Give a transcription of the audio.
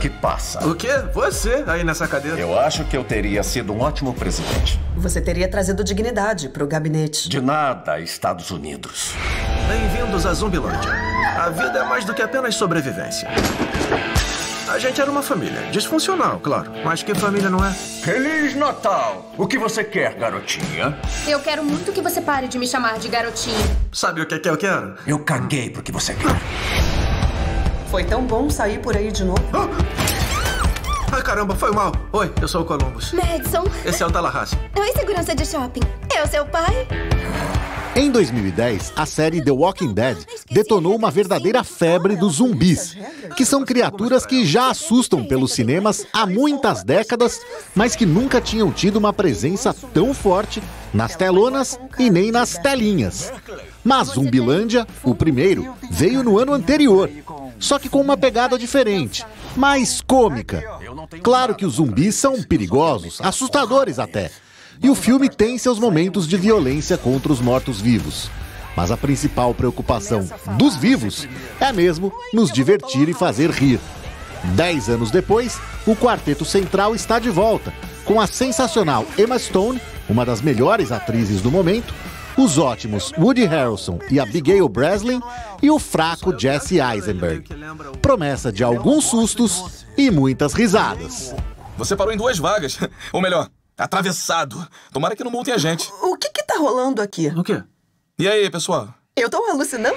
que passa. O quê? Você aí nessa cadeira? Eu acho que eu teria sido um ótimo presidente. Você teria trazido dignidade pro gabinete. De nada, Estados Unidos. Bem-vindos a Zumbilândia. A vida é mais do que apenas sobrevivência. A gente era uma família. Disfuncional, claro. Mas que família não é? Feliz Natal! O que você quer, garotinha? Eu quero muito que você pare de me chamar de garotinho. Sabe o que, é que eu quero? Eu caguei pro que você quer. Foi tão bom sair por aí de novo. Ai, caramba, foi mal. Oi, eu sou o Columbus. Madison. Esse é o Tallahassee. Oi, segurança de shopping. Eu, seu pai? Em 2010, a série The Walking Dead detonou uma verdadeira febre dos zumbis, que são criaturas que já assustam pelos cinemas há muitas décadas, mas que nunca tinham tido uma presença tão forte nas telonas e nem nas telinhas. Mas Zumbilândia, o primeiro, veio no ano anterior, só que com uma pegada diferente, mais cômica. Claro que os zumbis são perigosos, assustadores até. E o filme tem seus momentos de violência contra os mortos-vivos. Mas a principal preocupação dos vivos é mesmo nos divertir e fazer rir. Dez anos depois, o Quarteto Central está de volta, com a sensacional Emma Stone, uma das melhores atrizes do momento, os ótimos Woody Harrelson e Abigail Breslin e o fraco Jesse Eisenberg. Promessa de alguns sustos e muitas risadas. Você parou em duas vagas. Ou melhor, atravessado. Tomara que não multem a gente. O que que tá rolando aqui? O quê? E aí, pessoal? Eu tô alucinando?